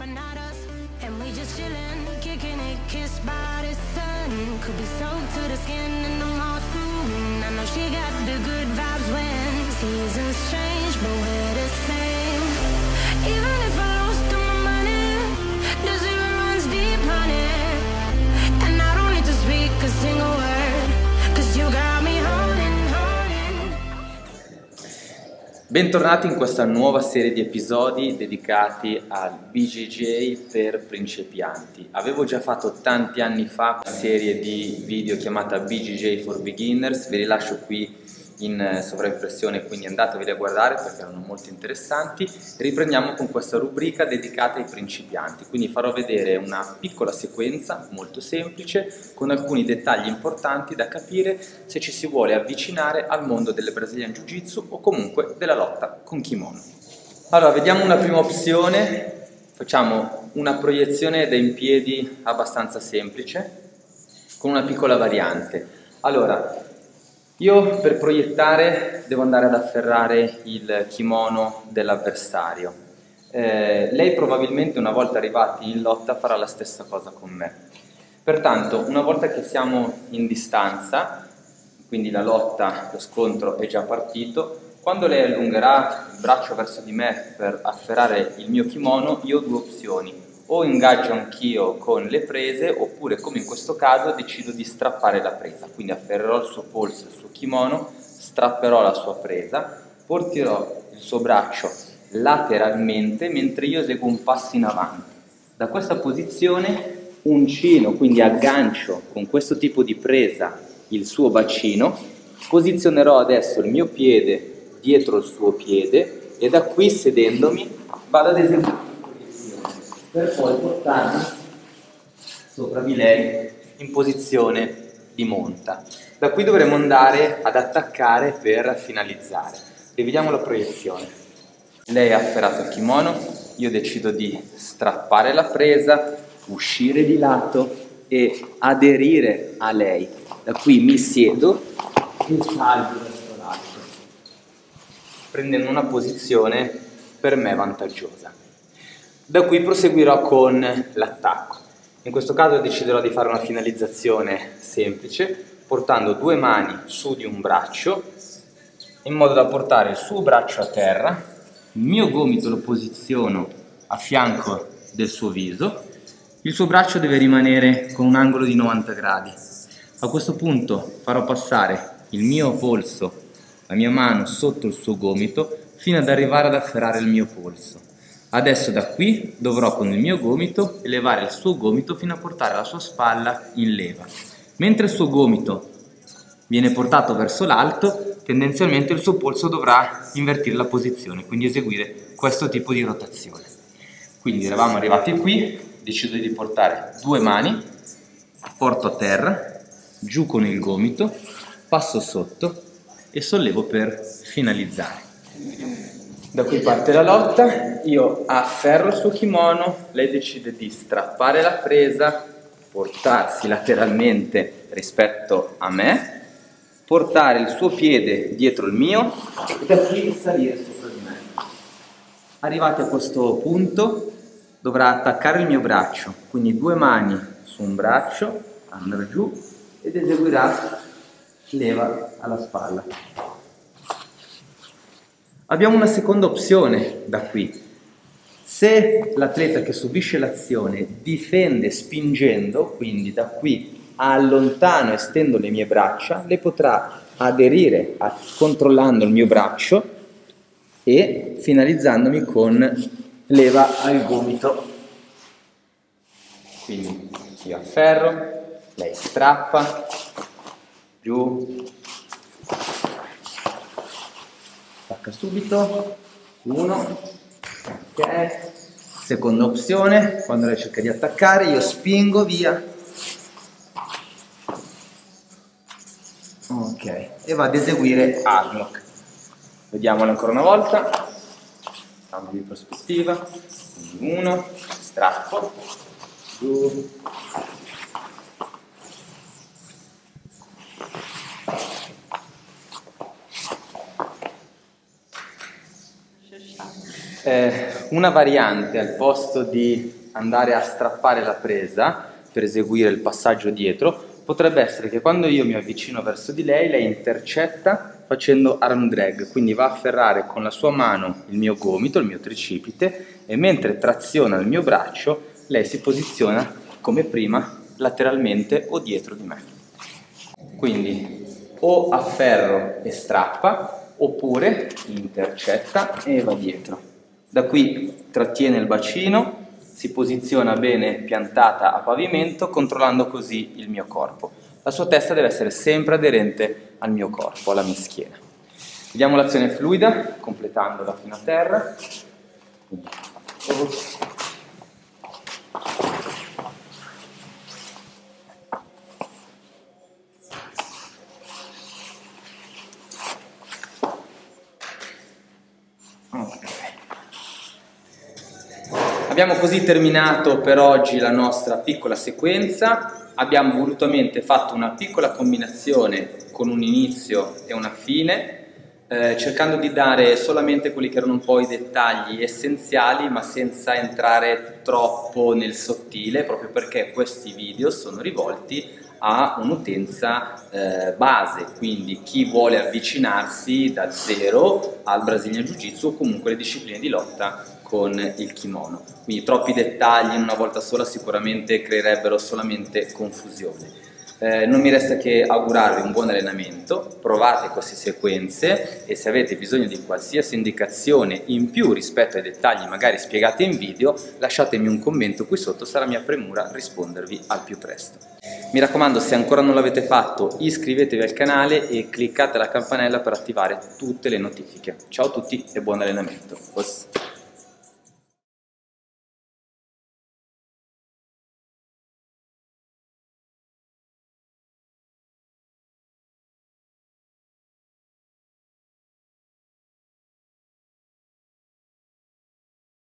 us. And we just chillin', kicking it, kissed by the sun. Could be soaked to the skin in the monsoon. I know she got the good vibes when seasons change, but Bentornati in questa nuova serie di episodi dedicati al BJJ per principianti. Avevo già fatto tanti anni fa una serie di video chiamata BJJ for Beginners, vi rilascio qui in sovraimpressione, quindi andateveli a guardare perché erano molto interessanti. Riprendiamo con questa rubrica dedicata ai principianti, quindi farò vedere una piccola sequenza molto semplice con alcuni dettagli importanti da capire se ci si vuole avvicinare al mondo delle Brazilian Jiu-Jitsu o comunque della lotta con kimono. Allora, vediamo una prima opzione, facciamo una proiezione da in piedi abbastanza semplice con una piccola variante. Allora, io per proiettare devo andare ad afferrare il kimono dell'avversario. Eh, lei probabilmente una volta arrivati in lotta farà la stessa cosa con me. Pertanto, una volta che siamo in distanza, quindi la lotta, lo scontro è già partito, quando lei allungherà il braccio verso di me per afferrare il mio kimono, io ho due opzioni. O ingaggio anch'io con le prese, oppure come in questo caso decido di strappare la presa. Quindi afferrerò il suo polso, il suo kimono, strapperò la sua presa, porterò il suo braccio lateralmente mentre io eseguo un passo in avanti. Da questa posizione uncino, quindi aggancio con questo tipo di presa il suo bacino, posizionerò adesso il mio piede dietro il suo piede e da qui sedendomi vado ad eseguire per poi portarmi sopra di lei in posizione di monta. Da qui dovremo andare ad attaccare per finalizzare. Rivediamo la proiezione. Lei ha afferrato il kimono, io decido di strappare la presa, uscire di lato e aderire a lei. Da qui mi siedo e salgo verso l'alto, prendendo una posizione per me vantaggiosa. Da qui proseguirò con l'attacco. In questo caso deciderò di fare una finalizzazione semplice, portando due mani su di un braccio, in modo da portare il suo braccio a terra, il mio gomito lo posiziono a fianco del suo viso, il suo braccio deve rimanere con un angolo di 90 gradi. A questo punto farò passare il mio polso, la mia mano sotto il suo gomito, fino ad arrivare ad afferrare il mio polso. Adesso da qui dovrò con il mio gomito elevare il suo gomito fino a portare la sua spalla in leva. Mentre il suo gomito viene portato verso l'alto, tendenzialmente il suo polso dovrà invertire la posizione, quindi eseguire questo tipo di rotazione. Quindi eravamo arrivati qui, decido di portare due mani, porto a terra, giù con il gomito, passo sotto e sollevo per finalizzare. Da qui parte la lotta, io afferro il suo kimono, lei decide di strappare la presa, portarsi lateralmente rispetto a me, portare il suo piede dietro il mio e da qui salire sopra di me. Arrivati a questo punto dovrà attaccare il mio braccio, quindi due mani su un braccio, andrà giù ed eseguirà leva alla spalla. Abbiamo una seconda opzione da qui. Se l'atleta che subisce l'azione difende spingendo, quindi da qui allontano e stendo le mie braccia, le potrà aderire a, controllando il mio braccio e finalizzandomi con leva al gomito. Quindi io afferro, lei strappa, giù, attacca subito, uno, ok, seconda opzione, quando lei cerca di attaccare io spingo via, ok, e vado ad eseguire hardlock, vediamolo ancora una volta, cambio di prospettiva, uno, strappo, giù, Eh, una variante al posto di andare a strappare la presa per eseguire il passaggio dietro potrebbe essere che quando io mi avvicino verso di lei, lei intercetta facendo arm drag, quindi va a afferrare con la sua mano il mio gomito, il mio tricipite e mentre traziona il mio braccio, lei si posiziona come prima lateralmente o dietro di me. Quindi o afferro e strappa oppure intercetta e va dietro. Da qui trattiene il bacino, si posiziona bene piantata a pavimento controllando così il mio corpo. La sua testa deve essere sempre aderente al mio corpo, alla mia schiena. Vediamo l'azione fluida, completandola fino a terra. Abbiamo così terminato per oggi la nostra piccola sequenza, abbiamo volutamente fatto una piccola combinazione con un inizio e una fine, eh, cercando di dare solamente quelli che erano un po' i dettagli essenziali, ma senza entrare troppo nel sottile, proprio perché questi video sono rivolti a un'utenza eh, base, quindi chi vuole avvicinarsi da zero al Brazilian Jiu Jitsu o comunque le discipline di lotta con il kimono. Quindi troppi dettagli in una volta sola sicuramente creerebbero solamente confusione. Eh, non mi resta che augurarvi un buon allenamento, provate queste sequenze e se avete bisogno di qualsiasi indicazione in più rispetto ai dettagli magari spiegati in video, lasciatemi un commento qui sotto, sarà mia premura rispondervi al più presto. Mi raccomando, se ancora non l'avete fatto, iscrivetevi al canale e cliccate la campanella per attivare tutte le notifiche. Ciao a tutti e buon allenamento.